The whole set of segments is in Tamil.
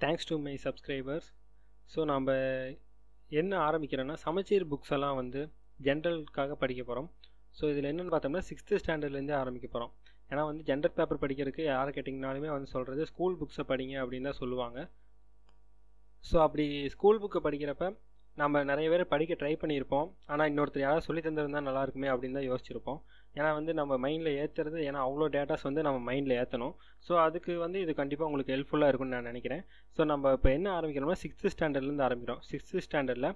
Thanks to my subscribers so நம்ம என்ன ஆரம்பிக்கிறோன்னா சமச்சீர் புக்ஸ் எல்லாம் வந்து ஜென்ரலுக்காக படிக்க போகிறோம் ஸோ இதில் என்னென்னு பார்த்தோம்னா சிக்ஸ்த்து ஸ்டாண்டர்ட்லேருந்தே ஆரம்பிக்க போகிறோம் ஏன்னா வந்து ஜென்ரல் பேப்பர் படிக்கிறதுக்கு யாரை கேட்டிங்கனாலுமே வந்து சொல்கிறது ஸ்கூல் புக்ஸை படிங்க அப்படின்னு தான் சொல்லுவாங்க. ஸோ அப்படி ஸ்கூல் புக்கை படிக்கிறப்ப நம்ம நிறைய பேர் படிக்க ட்ரை பண்ணியிருப்போம். ஆனால் இன்னொருத்தர் யாராவது சொல்லி தந்திருந்தால் நல்லா இருக்குமே அப்படின்னு தான் யோசிச்சிருப்போம். ஏன்னா வந்து நம்ம மைண்டில் ஏற்றுறது ஏன்னா அவ்வளோ டேட்டாஸ் வந்து நம்ம மைண்டில் ஏற்றணும் ஸோ அதுக்கு வந்து இது கண்டிப்பாக உங்களுக்கு ஹெல்ப்ஃபுல்லாக இருக்கும்னு நான் நினைக்கிறேன். ஸோ நம்ம இப்போ என்ன ஆரம்பிக்கிறோம்னா சிக்ஸ்த்து ஸ்டாண்டர்ட்லேருந்து ஆரம்பிக்கிறோம். சிக்ஸ்த்து ஸ்டாண்டர்டில்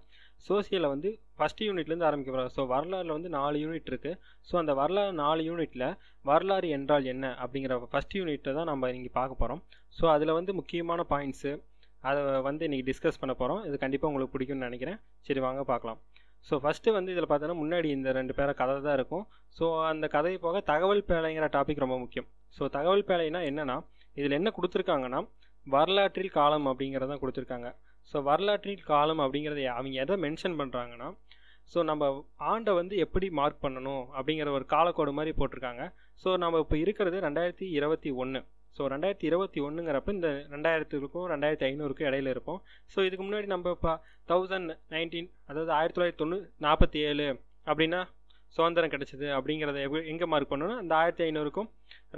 சோசியலில் வந்து ஃபஸ்ட் யூனிட்லேருந்து ஆரம்பிக்கிறோம் ஸோ வரலாறில் வந்து நாலு யூனிட் இருக்குது ஸோ அந்த வரலாறு நாலு யூனிட்டில் வரலாறு என்றால் என்ன அப்படிங்கிற ஃபஸ்ட் யூனிட்டை தான் நம்ம இங்கே பார்க்க போகிறோம் ஸோ அதில் வந்து முக்கியமான பாயிண்ட்ஸு அதை வந்து இன்றைக்கி டிஸ்கஸ் பண்ண போகிறோம் இது கண்டிப்பாக உங்களுக்கு பிடிக்கும்னு நினைக்கிறேன். சரி வாங்க பார்க்கலாம். ஸோ ஃபஸ்ட்டு வந்து இதில் பார்த்தோன்னா முன்னாடி இந்த ரெண்டு பேரை கதை தான் இருக்கும். ஸோ அந்த கதை போக தகவல் பேழைங்கிற டாபிக் ரொம்ப முக்கியம். ஸோ தகவல் பேழைனா என்னென்னா இதில் என்ன கொடுத்துருக்காங்கன்னா வரலாற்றில் காலம் அப்படிங்கிறதான் கொடுத்துருக்காங்க. ஸோ வரலாற்றில் காலம் அப்படிங்கிறத அவங்க எதை மென்ஷன் பண்ணுறாங்கன்னா ஸோ நம்ம ஆண்டை வந்து எப்படி மார்க் பண்ணணும் அப்படிங்கிற ஒரு காலக்கோடு மாதிரி போட்டிருக்காங்க. ஸோ நம்ம இப்போ இருக்கிறது ரெண்டாயிரத்தி இருபத்தி ஒன்று ஸோ ரெண்டாயிரத்தி இருபத்தி ஒன்றுங்கிறப்ப இந்த ரெண்டாயிரத்துக்கும் ரெண்டாயிரத்தி ஐநூறுக்கும் இடையில இருப்போம். ஸோ இதுக்கு முன்னாடி நம்ம இப்போ தௌசண்ட் நைன்டீன் அதாவது ஆயிரத்தி தொள்ளாயிரத்தி தொண்ணூ நாற்பத்தி ஏழு அப்படின்னா சுதந்திரம் கிடச்சிது அப்படிங்கிறத எங்கே மார்க் பண்ணணும் அந்த ஆயிரத்தி ஐநூறுக்கும்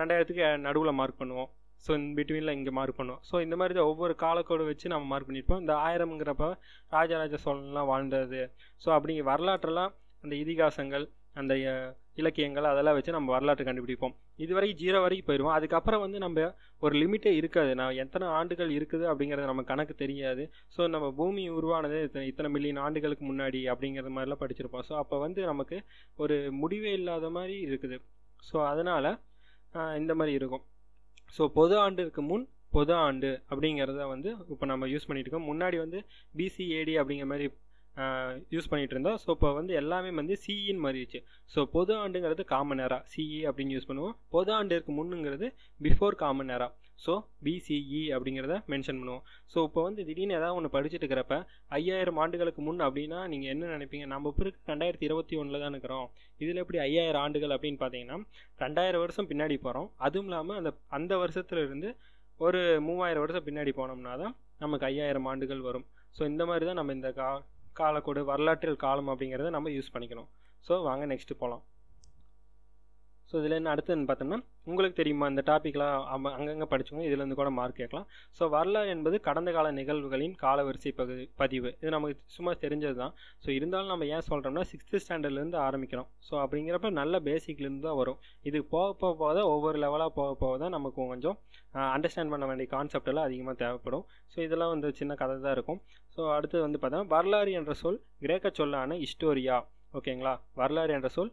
ரெண்டாயிரத்துக்கு நடுவில் மார்க் பண்ணுவோம். ஸோ இந்த பிட்வீனில் இங்கே மார்க் பண்ணுவோம். ஸோ இந்த மாதிரி தான் ஒவ்வொரு காலக்கோடு வச்சு நம்ம மார்க் பண்ணியிருப்போம். இந்த ஆயிரம்ங்கிறப்ப ராஜராஜ சோழன்லாம் வாழ்ந்தது. ஸோ அப்படிங்க வரலாற்றெல்லாம் அந்த இதிகாசங்கள் அந்த இலக்கியங்கள் அதெல்லாம் வச்சு நம்ம வரலாற்று கண்டுபிடிப்போம். இது வரைக்கும் ஜீரோ வரைக்கும் போயிடுவோம் அதுக்கப்புறம் வந்து நம்ம ஒரு லிமிட்டே இருக்காது. நான் எத்தனை ஆண்டுகள் இருக்குது அப்படிங்கிறது நம்ம கணக்கு தெரியாது. ஸோ நம்ம பூமி உருவானது இத்தனை இத்தனை மில்லியன் ஆண்டுகளுக்கு முன்னாடி அப்படிங்கிற மாதிரிலாம் படிச்சிருப்போம். ஸோ அப்போ வந்து நமக்கு ஒரு முடிவே இல்லாத மாதிரி இருக்குது. ஸோ அதனால் இந்த மாதிரி இருக்கும். ஸோ பொது ஆண்டுக்கு முன் பொது ஆண்டு அப்படிங்கிறத வந்து இப்போ நம்ம யூஸ் பண்ணிட்டு இருக்கோம். முன்னாடி வந்து பிசிஏடி அப்படிங்கிற மாதிரி யூஸ் பண்ணிகிட்டு இருந்தோம். ஸோ இப்போ வந்து எல்லாமே வந்து சிஇன்னு மாறிடுச்சு. ஸோ பொது ஆண்டுங்கிறது காமன் நேரா சிஇ அப்படின்னு யூஸ் பண்ணுவோம். பொது ஆண்டிற்கு முன்னுங்கிறது before common era so B C E அப்படிங்கிறத மென்ஷன் பண்ணுவோம். ஸோ இப்போ வந்து திடீர்னு ஏதாவது ஒன்று படிச்சுட்டு இருக்கிறப்ப ஐயாயிரம் ஆண்டுகளுக்கு முன் அப்படின்னா நீங்கள் என்ன நினைப்பீங்க? நம்ம இப்போ இருக்க ரெண்டாயிரத்தி இருபத்தி ஒன்றில் தான் இருக்கிறோம். இதில் எப்படி ஐயாயிரம் ஆண்டுகள் அப்படின்னு பார்த்தீங்கன்னா ரெண்டாயிரம் வருஷம் பின்னாடி போகிறோம் அதுவும் இல்லாமல் அந்த அந்த வருஷத்துல இருந்து ஒரு மூவாயிரம் வருஷம் பின்னாடி போனோம்னா தான் நமக்கு ஐயாயிரம் ஆண்டுகள் வரும். ஸோ இந்த மாதிரி தான் நம்ம இந்த கா காலக்கோடு வரலாற்றில் காலம் அப்படிங்கிறத நம்ம யூஸ் பண்ணிக்கணும். ஸோ வாங்க நெக்ஸ்ட்டு போகலாம் ஸோ இதில் என்ன அடுத்ததுன்னு பார்த்தோம்னா உங்களுக்கு தெரியுமா இந்த டாப்பிக்லாம் அங்கங்கே படிச்சுக்கோங்க இதுலேருந்து கூட மார்க் கேட்கலாம். ஸோ வரலாறு என்பது கடந்த கால நிகழ்வுகளின் காலவரிசை பகுதி பதிவு. இது நமக்கு சும்மா தெரிஞ்சது தான். ஸோ இருந்தாலும் நம்ம ஏன் சொல்கிறோம்னா சிக்ஸ்த்து ஸ்டாண்டர்ட்லேருந்து ஆரம்பிக்கிறோம். ஸோ அப்படிங்கிறப்ப நல்ல பேசிக்லேருந்து தான் வரும். இது போக போக போக தான் ஒவ்வொரு லெவலாக போக போக தான் நமக்கு கொஞ்சம் அண்டர்ஸ்டாண்ட் பண்ண வேண்டிய கான்செப்ட் எல்லாம் அதிகமாக தேவைப்படும். ஸோ இதெல்லாம் வந்து சின்ன கதை தான் இருக்கும். ஸோ அடுத்தது வந்து பார்த்தோம்னா வரலாறு என்ற சொல் கிரேக்க சொல்லான ஹிஸ்டோரியா ஓகேங்களா? வரலாறு என்ற சொல்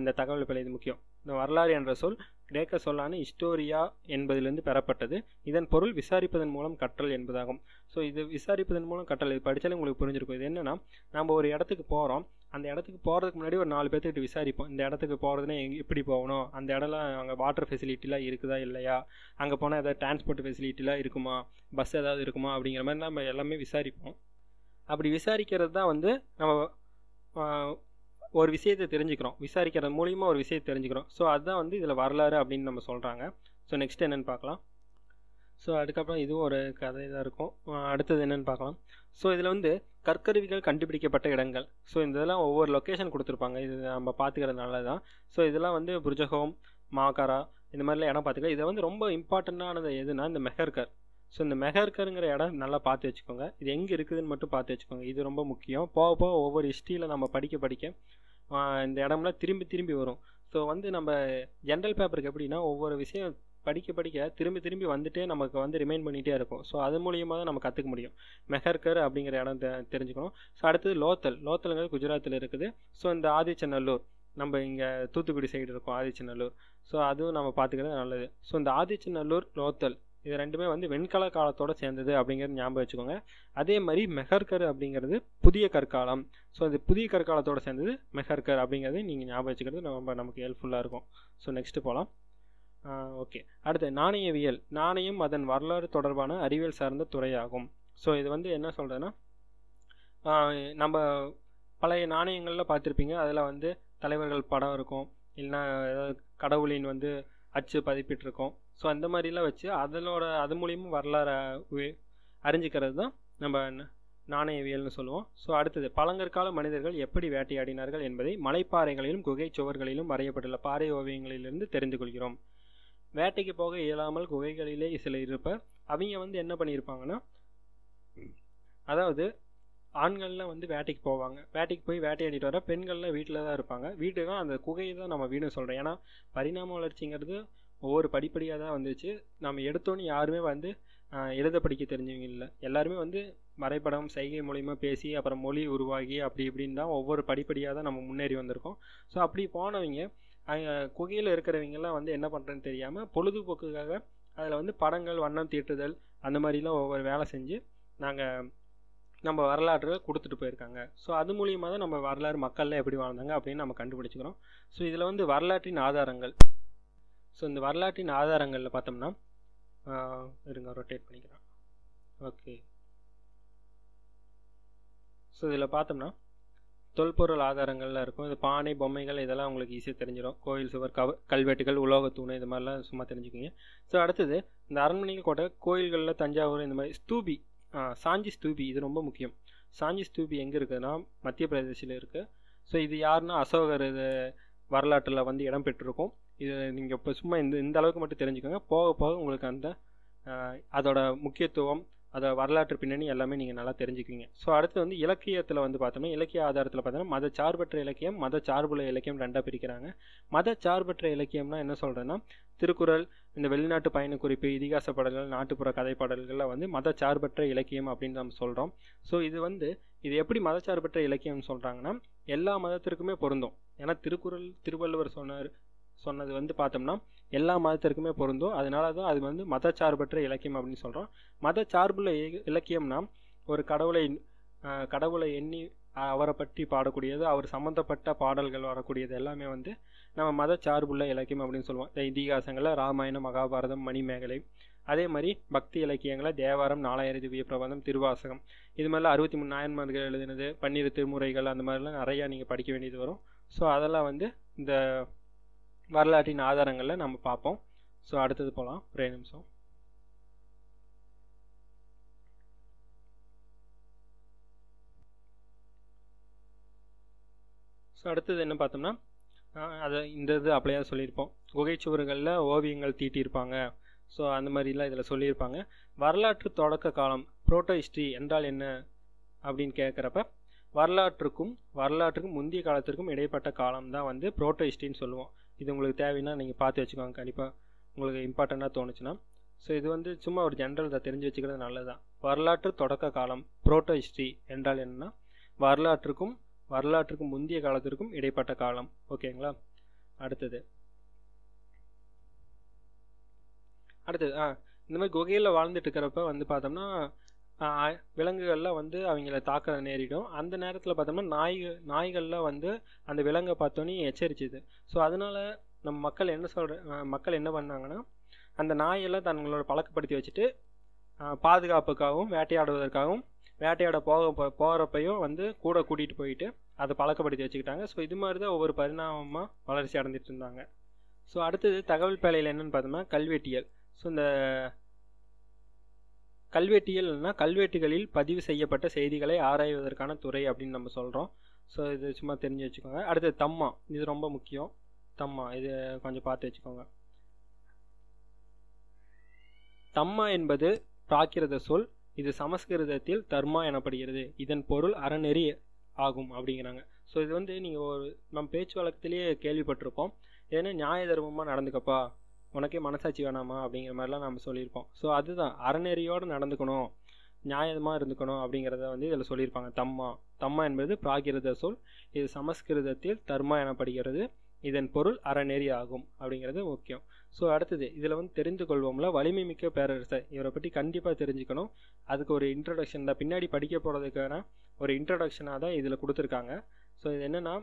இந்த தகவல் பிழை இது முக்கியம். இந்த வரலாறு என்ற சொல் கிரேக்க சொல்லான ஹிஸ்டோரியா என்பதிலிருந்து பெறப்பட்டது. இதன் பொருள் விசாரிப்பதன் மூலம் கற்றல் என்பதாகும். ஸோ இது விசாரிப்பதன் மூலம் கற்றல் இது படித்தாலே உங்களுக்கு புரிஞ்சிருக்கும். இது என்னென்னா நம்ம ஒரு இடத்துக்கு போகிறோம் அந்த இடத்துக்கு போகிறதுக்கு முன்னாடி ஒரு நாலு பேர்த்துக்கிட்ட விசாரிப்போம். இந்த இடத்துக்கு போகிறதுனா எங்கே எப்படி போகணும்? அந்த இடம்லாம் அங்கே வாட்டர் ஃபெசிலிட்டிலாம் இருக்குதா இல்லையா? அங்கே போனால் ஏதாவது டிரான்ஸ்போர்ட் ஃபெசிலிட்டிலாம் இருக்குமா? பஸ் ஏதாவது இருக்குமா? அப்படிங்கிற மாதிரி நம்ம எல்லாமே விசாரிப்போம். அப்படி விசாரிக்கிறது தான் வந்து நம்ம ஒரு விஷயத்தை தெரிஞ்சுக்கிறோம். விசாரிக்கிறது மூலிமா ஒரு விஷயத்தை தெரிஞ்சுக்கிறோம். ஸோ அதுதான் வந்து இதில் வரலாறு அப்படின்னு நம்ம சொல்கிறாங்க ஸோ நெக்ஸ்ட் என்னென்னு பார்க்கலாம். ஸோ அதுக்கப்புறம் இதுவும் ஒரு கதை தான் இருக்கும். அடுத்தது என்னென்னு பார்க்கலாம். ஸோ இதில் வந்து கற்கருவிகள் கண்டுபிடிக்கப்பட்ட இடங்கள். ஸோ இந்த இதெல்லாம் ஒவ்வொரு லொக்கேஷன் கொடுத்துருப்பாங்க. இது நம்ம பார்த்துக்கிறதுனால நல்லது தான் ஸோ இதெல்லாம் வந்து புருஜகோம் மாகாரா இந்த மாதிரிலாம் இடம் பார்த்துக்கலாம். இதை வந்து ரொம்ப இம்பார்ட்டண்ட்டானது எதுனா இந்த மெஹர்கர். ஸோ இந்த மெஹர்கருங்கிற இடம் நல்லா பார்த்து வச்சுக்கோங்க. இது எங்கே இருக்குதுன்னு மட்டும் பார்த்து வச்சுக்கோங்க. இது ரொம்ப முக்கியம். போக போக ஒவ்வொரு ஹிஸ்ட்ரியில் நம்ம படிக்க படிக்க இந்த இடம்லாம் திரும்பி திரும்பி வரும். ஸோ வந்து நம்ம ஜென்ரல் பேப்பருக்கு எப்படின்னா ஒவ்வொரு விஷயம் படிக்க படிக்க திரும்பி திரும்பி வந்துட்டே நமக்கு வந்து ரிமைண்ட் பண்ணிகிட்டே இருக்கும். ஸோ அது மூலியமாக தான் நம்ம கற்றுக்க முடியும். மெஹர்கர் அப்படிங்கிற இடம் தெ தெரிஞ்சுக்கணும். ஸோ அடுத்தது லோத்தல். லோத்தலுங்கிறது குஜராத்தில் இருக்குது. ஸோ இந்த ஆதிச்சநல்லூர். நம்ம இங்கே தூத்துக்குடி சைடு இருக்கும் ஆதிச்சநல்லூர். ஸோ அதுவும் நம்ம பார்த்துக்கிறது நல்லது. ஸோ இந்த ஆதிச்சநல்லூர் லோத்தல் இது ரெண்டுமே வந்து வெண்கல காலத்தோட சேர்ந்தது அப்படிங்கிறது ஞாபகம் வச்சுக்கோங்க. அதே மாதிரி மெஹர்கர் அப்படிங்கிறது புதிய கற்காலம். ஸோ இந்த புதிய கற்காலத்தோட சேர்ந்தது மெஹர்கர் அப்படிங்கிறது நீங்கள் ஞாபகம் வச்சுக்கிறது ரொம்ப நமக்கு ஹெல்ப்ஃபுல்லாக இருக்கும். ஸோ நெக்ஸ்ட்டு போகலாம் ஓகே. அடுத்து நாணயவியல். நாணயம் அதன் வரலாறு தொடர்பான அறிவியல் சார்ந்த துறையாகும். ஸோ இது வந்து என்ன சொல்கிறதுன்னா நம்ம பழைய நாணயங்களில் பார்த்துருப்பீங்க. அதில் வந்து தலைவர்கள் படம் இருக்கும். இல்லைன்னா ஏதாவது கடவுளின் வந்து அச்சு பதிப்பிட்டிருக்கோம். ஸோ அந்த மாதிரிலாம் வச்சு அதனோட அது மூலியமும் வரலாறு அறிஞ்சிக்கிறது தான் நம்ம நாணயவியல்னு சொல்லுவோம். ஸோ அடுத்தது பழங்கற்கால மனிதர்கள் எப்படி வேட்டையாடினார்கள் என்பதை மலைப்பாறைகளிலும் குகை சுவர்களிலும் வரையப்பட்டுள்ள பாறை ஓவியங்களிலிருந்து தெரிந்து கொள்கிறோம். வேட்டைக்கு போக இயலாமல் குகைகளிலே சில இருப்பர். அவங்க வந்து என்ன பண்ணியிருப்பாங்கன்னா அதாவது ஆண்கள்லாம் வந்து வேட்டைக்கு போவாங்க. வேட்டைக்கு போய் வேட்டையாடிட்டு வர பெண்கள்லாம் வீட்டில் தான் இருப்பாங்க. வீடு தான் அந்த குகையை தான் நம்ம வீடுன்னு சொல்கிறோம் ஏன்னா பரிணாம வளர்ச்சிங்கிறது ஒவ்வொரு படிப்படியாக தான் வந்துச்சு. நம்ம எடுத்தோன்னு யாருமே வந்து எழுத படிக்க தெரிஞ்சவங்க இல்லை. எல்லாருமே வந்து வரைபடம் சைகை மூலிமா பேசி அப்புறம் மொழி உருவாகி அப்படி இப்படின்னு தான் ஒவ்வொரு படிப்படியாக தான் நம்ம முன்னேறி வந்திருக்கோம். ஸோ அப்படி போனவங்க குகையில் இருக்கிறவங்கெல்லாம் வந்து என்ன பண்ணுறேன்னு தெரியாமல் பொழுதுபோக்குக்காக அதில் வந்து படங்கள் வண்ணம் தீட்டுதல் அந்த மாதிரிலாம் ஒவ்வொரு வேலை செஞ்சு நாங்கள் நம்ம வரலாற்றை கொடுத்துட்டு போயிருக்காங்க. ஸோ அது மூலியமாக தான் நம்ம வரலாறு மக்களில் எப்படி வாழ்ந்தாங்க அப்படின்னு நம்ம கண்டுபிடிச்சிக்கிறோம். ஸோ இதில் வந்து வரலாற்றின் ஆதாரங்கள். ஸோ இந்த வரலாற்றின் ஆதாரங்களில் பார்த்தோம்னா இருங்க ரொட்டேட் பண்ணிக்கிறேன். ஓகே ஸோ இதில் பார்த்தோம்னா தொல்பொருள் ஆதாரங்கள்லாம் இருக்கும். இது பானை பொம்மைகள் இதெல்லாம் உங்களுக்கு ஈஸியாக தெரிஞ்சிடும் கோயில் சுவர் கவ கல்வெட்டுகள் உலோகத்தூண் இது மாதிரிலாம் சும்மா தெரிஞ்சுக்கிங்க ஸோ அடுத்தது இந்த அரண்மனைகள் கோட்டை கோயில்களில் தஞ்சாவூர் இந்த மாதிரி ஸ்தூபி சாஞ்சி ஸ்தூபி இது ரொம்ப முக்கியம். சாஞ்சி ஸ்தூபி எங்கே இருக்குதுன்னா மத்திய பிரதேசில் இருக்குது ஸோ இது யாருன்னா அசோகர் இது வரலாற்றில் வந்து இடம் பெற்றிருக்கும். இது நீங்கள் இப்போ சும்மா இந்த இந்த அளவுக்கு மட்டும் தெரிஞ்சுக்கோங்க. போக போக உங்களுக்கு அந்த அதோட முக்கியத்துவம் அதை வரலாற்று பின்னணி எல்லாமே நீங்கள் நல்லா தெரிஞ்சுக்குவீங்க. ஸோ அடுத்து வந்து இலக்கியத்தில் வந்து பார்த்தோம்னா இலக்கிய ஆதாரத்தில் பார்த்தோம்னா மத சார்பற்ற இலக்கியம் மத சார்புள்ள இலக்கியம் ரெண்டாக பிரிக்கிறாங்க. மத சார்பற்ற இலக்கியம்னா என்ன சொல்கிறேன்னா திருக்குறள் இந்த வெளிநாட்டு பயணக்குறிப்பு இதிகாச பாடல்கள் நாட்டுப்புற கதை பாடல்கள்லாம் வந்து மத சார்பற்ற இலக்கியம் அப்படின்னு நம்ம சொல்கிறோம் ஸோ இது வந்து இது எப்படி மதச்சார்பற்ற இலக்கியம்னு சொல்கிறாங்கன்னா எல்லா மதத்திற்குமே பொருந்தும். ஏன்னா திருக்குறள் திருவள்ளுவர் சொன்னார் சொன்னது வந்து பார்த்தோம்னா எல்லா மதத்திற்குமே பொருந்தும். அதனால தான் அது வந்து மதச்சார்பற்ற இலக்கியம் அப்படின்னு சொல்கிறோம் மதச்சார்புள்ள இ- இலக்கியம்னா ஒரு கடவுளை கடவுளை எண்ணி அவரை பற்றி பாடக்கூடியது அவர் சம்மந்தப்பட்ட பாடல்கள் வரக்கூடியது எல்லாமே வந்து நம்ம மதச்சார்புள்ள இலக்கியம் அப்படின்னு சொல்லுவோம். இந்த இதிகாசங்களில் ராமாயணம் மகாபாரதம் மணிமேகலை அதே மாதிரி பக்தி இலக்கியங்களை தேவாரம் நாலாயிரம் திவ்ய பிரபந்தம் திருவாசகம் இது மாதிரிலாம் அறுபத்தி மூணு நாயன்மார்கள் எழுதினது பன்னிரு திருமுறைகள் அந்த மாதிரிலாம் நிறையா நீங்கள் படிக்க வேண்டியது வரும். ஸோ அதெல்லாம் வந்து இந்த வரலாற்றின் ஆதாரங்களில் நம்ம பார்ப்போம். ஸோ அடுத்தது போகலாம் ஒரே நிமிஷம். ஸோ அடுத்தது என்ன பார்த்தோம்னா அதை இந்த இது அப்படியே சொல்லியிருப்போம். குகைச்சுவர்களில் ஓவியங்கள் தீட்டியிருப்பாங்க. ஸோ அந்த மாதிரிலாம் இதில் சொல்லியிருப்பாங்க. வரலாற்று தொடக்க காலம் புரோட்டோ ஹிஸ்ட்ரி என்றால் என்ன அப்படின்னு கேட்குறப்ப வரலாற்றுக்கும் வரலாற்றுக்கும் முந்தைய காலத்திற்கும் இடைப்பட்ட காலம் தான் வந்து புரோட்டோ ஹிஸ்ட்ரின்னு சொல்லுவோம். இது உங்களுக்கு தேவைன்னா நீங்கள் பார்த்து வச்சுக்கோங்க. கண்டிப்பாக உங்களுக்கு இம்பார்ட்டண்ட்டாக தோணுச்சுன்னா. ஸோ இது வந்து சும்மா ஒரு ஜென்ரல் இதை தெரிஞ்சு வச்சுக்கிறது நல்லதுதான் வரலாற்று தொடக்க காலம் புரோட்டோ ஹிஸ்ட்ரி என்றால் என்னன்னா வரலாற்றுக்கும் வரலாற்றுக்கும் முந்தைய காலத்திற்கும் இடைப்பட்ட காலம். ஓகேங்களா அடுத்தது. அடுத்தது ஆ இந்த மாதிரி குகையில் வாழ்ந்துட்டு இருக்கிறப்ப வந்து பார்த்தோம்னா விலங்குகள்லாம் வந்து அவங்கள தாக்க நேரிடும். அந்த நேரத்தில் பார்த்தோம்னா நாய்கள் நாய்கள்லாம் வந்து அந்த விலங்கை பார்த்தோன்னே எச்சரிச்சுது. ஸோ அதனால நம்ம மக்கள் என்ன சொல்கிற மக்கள் என்ன பண்ணாங்கன்னா அந்த நாயெல்லாம் தங்களோட பழக்கப்படுத்தி வச்சுட்டு பாதுகாப்புக்காகவும் வேட்டையாடுவதற்காகவும் வேட்டையாட போக போகிறப்பையும் வந்து கூட கூட்டிகிட்டு போயிட்டு அதை பழக்கப்படுத்தி வச்சுக்கிட்டாங்க. ஸோ இது மாதிரி தான் ஒவ்வொரு பரிணாமமாக வளர்ச்சி அடைஞ்சிட்டு இருந்தாங்க. ஸோ அடுத்தது தகவல் பேழையில் என்னென்னு பார்த்தோம்னா கல்வெட்டியல். ஸோ இந்த கல்வெட்டியல்னா கல்வெட்டுகளில் பதிவு செய்யப்பட்ட செய்திகளை ஆராய்வதற்கான துறை அப்படின்னு நம்ம சொல்கிறோம் ஸோ இது சும்மா தெரிஞ்சு வச்சுக்கோங்க. அடுத்தது தம்மா. இது ரொம்ப முக்கியம். தம்மா. இது கொஞ்சம் பார்த்து வச்சுக்கோங்க. தம்மா என்பது பிராக்கிரத சொல். இது சமஸ்கிருதத்தில் தர்மா எனப்படுகிறது. இதன் பொருள் அறநெறி ஆகும் அப்படிங்கிறாங்க. ஸோ இது வந்து நீங்கள் ஒரு நம்ம பேச்சு வழக்கத்திலேயே கேள்விப்பட்டிருப்போம். ஏன்னா நியாய தர்மமாக நடந்துக்கப்பா? உனக்கே மனசாட்சி வேணாமா அப்படிங்கிற மாதிரிலாம் நம்ம சொல்லியிருப்போம். ஸோ அதுதான். அறநெறியோடு நடந்துக்கணும். நியாயமாக இருந்துக்கணும் அப்படிங்கிறத வந்து இதில் சொல்லியிருப்பாங்க. தம்மா. தம்மா என்பது பிராகிருத சொல். இது சமஸ்கிருதத்தில் தர்மா எனப்படுகிறது. இதன் பொருள் அறநெறி ஆகும் அப்படிங்கிறது முக்கியம். ஸோ அடுத்தது இதில் வந்து தெரிந்து கொள்வோம்ல வலிமை மிக்க பேரரசர். இவரை பற்றி கண்டிப்பாக தெரிஞ்சுக்கணும். அதுக்கு ஒரு இன்ட்ரடக்ஷன் தான். பின்னாடி படிக்க போகிறதுக்கான ஒரு இன்ட்ரடக்ஷனாக தான் இதில் கொடுத்துருக்காங்க. ஸோ இது என்னென்னா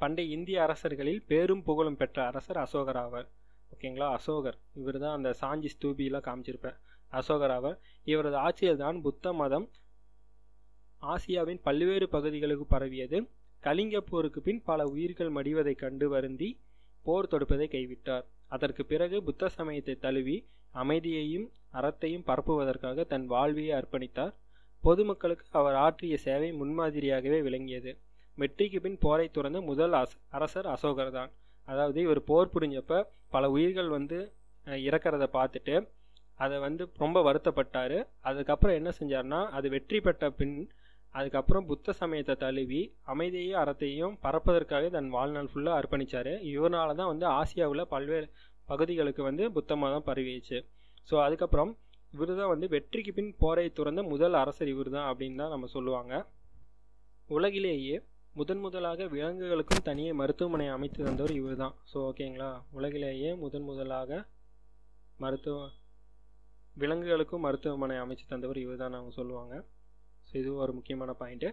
பண்டைய இந்திய அரசர்களில் பேரும் புகழும் பெற்ற அரசர் அசோகர் ஆவார். ஓகேங்களா? அசோகர். இவர் தான் அந்த சாஞ்சி ஸ்தூபியெலாம் காமிச்சிருப்பேன். அசோகர் ஆவர் இவரது ஆட்சியில் தான் புத்த மதம் ஆசியாவின் பல்வேறு பகுதிகளுக்கு பரவியது. கலிங்க போருக்கு பின் பல உயிர்கள் மடிவதை கண்டு வருந்தி போர் தொடுப்பதை கைவிட்டார். அதற்கு பிறகு புத்த சமயத்தை தழுவி அமைதியையும் அறத்தையும் பரப்புவதற்காக தன் வாழ்வியை அர்ப்பணித்தார். பொதுமக்களுக்கு அவர் ஆற்றிய சேவை முன்மாதிரியாகவே விளங்கியது. வெற்றிக்கு பின் போரை துறந்த முதல் அரசர் அசோகர் தான். அதாவது இவர் போர் புரிஞ்சப்ப பல உயிர்கள் வந்து இறக்கிறத பார்த்துட்டு அதை வந்து ரொம்ப வருத்தப்பட்டார். அதுக்கப்புறம் என்ன செஞ்சார்னா அது வெற்றி பெற்ற பின் அதுக்கப்புறம் புத்த சமயத்தை தழுவி அமைதியையும் அறத்தையும் பரப்பதற்காக தன் வாழ்நாள் ஃபுல்லாக அர்ப்பணித்தார் இவனால தான் வந்து ஆசியாவில் பல்வேறு பகுதிகளுக்கு வந்து புத்த மதம் பரவிச்சு ஸோ அதுக்கப்புறம் இவர் தான் வந்து வெற்றிக்கு பின் போரை துறந்த முதல் அரசர் இவர் தான் அப்படின்னு தான் நம்ம சொல்லுவாங்க. உலகிலேயே முதன் முதலாக விலங்குகளுக்கும் தனியே மருத்துவமனை அமைத்து தந்தவர் இவர் தான் ஸோ ஓகேங்களா உலகிலேயே முதன் முதலாக மருத்துவ விலங்குகளுக்கும் மருத்துவமனை அமைச்சு தந்தவர் இவர் தான் அவங்க சொல்லுவாங்க. ஸோ இது ஒரு முக்கியமான பாயிண்ட்டு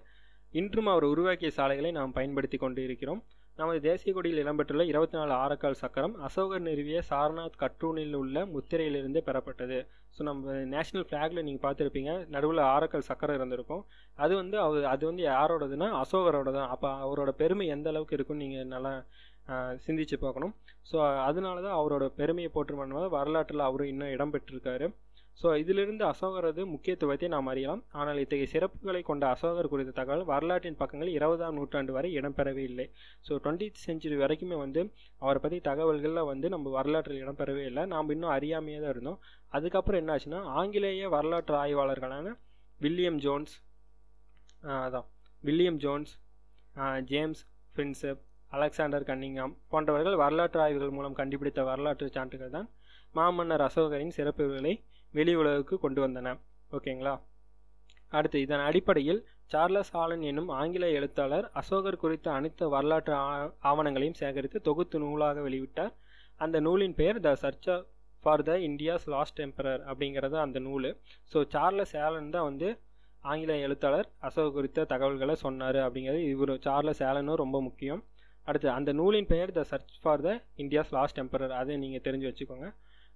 இன்றும் அவர் உருவாக்கிய சாலைகளை நாம் பயன்படுத்தி கொண்டு இருக்கிறோம் நமது தேசிய கொடியில் இடம்பெற்றுள்ள இருபத்தி நாலு ஆரக்கால் சக்கரம் அசோகர் நிறுவிய சாரநாத் கட்டூனில் உள்ள முத்திரையிலிருந்தே பெறப்பட்டது. ஸோ நம்ம நேஷனல் ஃப்ளாக்ல நீங்கள் பார்த்துருப்பீங்க. நடுவில் ஆரக்கால் சக்கரம் இருந்திருக்கும். அது வந்து அவர் அது வந்து யாரோடதுன்னா அசோகரோட தான் அப்போ அவரோட பெருமை எந்த அளவுக்கு இருக்குன்னு நீங்கள் நல்லா சிந்திச்சு பார்க்கணும். ஸோ அதனால தான் அவரோட பெருமையை போற்று பண்ணும்போது வரலாற்றில் அவரும் இன்னும் இடம் பெற்றிருக்காரு. ஸோ இதிலிருந்து அசோகரது முக்கியத்துவத்தை நாம் அறியலாம். ஆனால் இத்தகைய சிறப்புகளை கொண்ட அசோகர் குறித்த தகவல் வரலாற்றின் பக்கங்கள் இருபதாம் நூற்றாண்டு வரை இடம்பெறவே இல்லை. ஸோ டுவெண்ட்டி செஞ்சுரி வரைக்குமே வந்து அவரை பற்றி தகவல்களில் வந்து நம்ம வரலாற்றில் இடம்பெறவே இல்லை. நாம் இன்னும் அறியாமையே தான் இருந்தோம். அதுக்கப்புறம் என்ன ஆச்சுன்னா ஆங்கிலேய வரலாற்று ஆய்வாளர்களான வில்லியம் ஜோன்ஸ் அதான் William Jones James Prinsep Alexander Cunningham போன்றவர்கள் வரலாற்று ஆய்வுகள் மூலம் கண்டுபிடித்த வரலாற்று சான்றுகள் தான் மாமன்னர் அசோகரின் சிறப்புகளை வெளி உலகுக்கு கொண்டு வந்தன. ஓகேங்களா? அடுத்து இதன் அடிப்படையில் சார்லஸ் ஆலன் என்னும் ஆங்கில எழுத்தாளர் அசோகர் குறித்த அனைத்து வரலாற்று ஆவணங்களையும் சேகரித்து தொகுத்து நூலாக வெளியிட்டார். அந்த நூலின் பெயர் the search for the India's lost emperor அப்படிங்கிறது அந்த நூல். ஸோ சார்லஸ் ஆலன் தான் வந்து ஆங்கில எழுத்தாளர். அசோக் குறித்த தகவல்களை சொன்னார் அப்படிங்கிறது. இவர் சார்லஸ் ஆலனும் ரொம்ப முக்கியம். அடுத்து அந்த நூலின் பெயர் the search for the India's last emperor அதை நீங்கள் தெரிஞ்சு வச்சுக்கோங்க.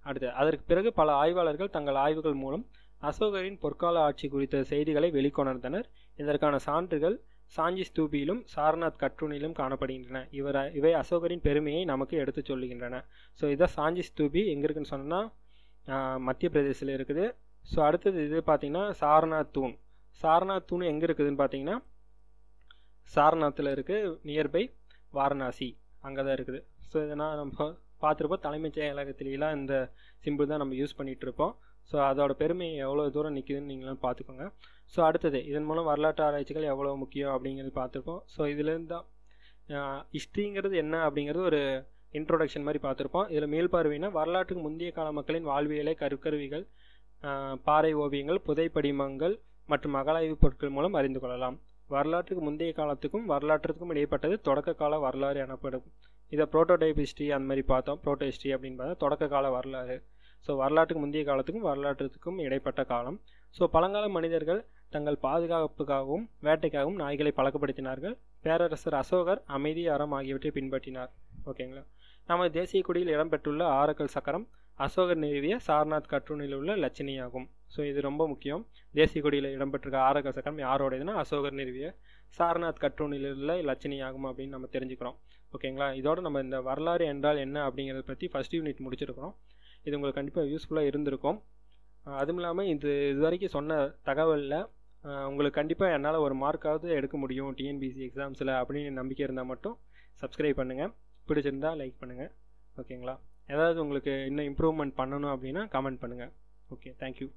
அடுத்து அதற்கு பிறகு பல ஆய்வாளர்கள் தங்கள் ஆய்வுகள் மூலம் அசோகரின் பொற்கால ஆட்சி குறித்த செய்திகளை வெளிக்கொணர்ந்தனர். இதற்கான சான்றுகள் சாஞ்சி ஸ்தூபியிலும் சாரநாத் கட்டுனிலும் காணப்படுகின்றன. இவர் இவை அசோகரின் பெருமையை நமக்கு எடுத்து சொல்லுகின்றன. ஸோ இதான் சாஞ்சி ஸ்தூபி எங்கே இருக்குன்னு சொன்னால் மத்திய பிரதேசத்தில் இருக்குது. ஸோ அடுத்தது இது பார்த்தீங்கன்னா சாரநாத் தூண். சாரநாத் தூண் எங்கே இருக்குதுன்னு பார்த்தீங்கன்னா சாரநாத்தில் இருக்குது நியர்பை வாரணாசி. அங்கே தான் இருக்குது ஸோ இதனால் நம்ம பார்த்துருப்போம் தலைமைச் செயலகத்திலாம் இந்த சிம்பிள் தான் நம்ம யூஸ் பண்ணிகிட்டு இருப்போம் ஸோ அதோட பெருமை எவ்வளோ தூரம் நிற்கிதுன்னு நீங்களும் பார்த்துக்கோங்க ஸோ அடுத்தது இதன் மூலம் வரலாற்று ஆராய்ச்சிகள் எவ்வளோ முக்கியம் அப்படிங்கிறது பார்த்துருப்போம் ஸோ இதுலேருந்து தான் ஹிஸ்ட்ரிங்கிறது என்ன அப்படிங்கிறது ஒரு இன்ட்ரோடக்ஷன் மாதிரி பார்த்துருப்போம் இதில் மேல்பார்வையினா வரலாற்றுக்கு முந்தைய கால மக்களின் வாழ்வியலை கருக்கருவிகள் பாறை ஓவியங்கள் புதைப்படிமங்கள் மற்றும் அகலாய்வு பொருட்கள் மூலம் அறிந்து கொள்ளலாம். வரலாற்றுக்கு முந்தைய காலத்துக்கும் வரலாற்றுக்கும் இடைப்பட்டது தொடக்க கால வரலாறு எனப்படும். இதை ப்ரோட்டோடைப் ஹிஸ்ட்ரி அந்த மாதிரி பார்த்தோம். ப்ரோட்டோ ஹிஸ்ட்ரி அப்படின்னு பார்த்தா தொடக்க கால வரலாறு. ஸோ வரலாற்றுக்கு முந்தைய காலத்துக்கும் வரலாற்றுக்கும் இடைப்பட்ட காலம். ஸோ பழங்கால மனிதர்கள் தங்கள் பாதுகாப்புக்காகவும் வேட்டைக்காகவும் நாய்களை பழக்கப்படுத்தினார்கள். பேரரசர் அசோகர் அமைதி அறம் ஆகியவற்றை பின்பற்றினார். ஓகேங்களா நமது தேசிய கொடியில் இடம்பெற்றுள்ள ஆரக்கல் சக்கரம் அசோகர் நிறுவிய சாரநாத் கற்றூனில் உள்ள லட்சணியாகும். ஸோ இது ரொம்ப முக்கியம். தேசிய கொடியில் இடம்பெற்றிருக்க ஆரோக்கிய சக்கரம் யாரோடையதுன்னா அசோகர் நிறுவிய சாரநாத் கற்றூனில் லட்சணி ஆகும் அப்படின்னு நம்ம தெரிஞ்சுக்கிறோம். ஓகேங்களா இதோட நம்ம இந்த வரலாறு என்றால் என்ன அப்படிங்கிறத பற்றி ஃபஸ்ட் யூனிட் முடிச்சிருக்கிறோம். இது உங்களுக்கு கண்டிப்பாக யூஸ்ஃபுல்லாக இருந்திருக்கும். அதுவும் இல்லாமல் இது இது வரைக்கும் சொன்ன தகவலில் உங்களுக்கு கண்டிப்பாக என்னால் ஒரு மார்க்காவது எடுக்க முடியும் டிஎன்பிசி எக்ஸாம்ஸில் அப்படின்னு நம்பிக்கை இருந்தால் மட்டும் சப்ஸ்கிரைப் பண்ணுங்கள் பிடிச்சிருந்தா லைக் பண்ணுங்கள் ஓகேங்களா ஏதாவது உங்களுக்கு இன்னும் இம்ப்ரூவ்மெண்ட் பண்ணணும் அப்படின்னா கமெண்ட் பண்ணுங்கள் ஓகே தேங்க்யூ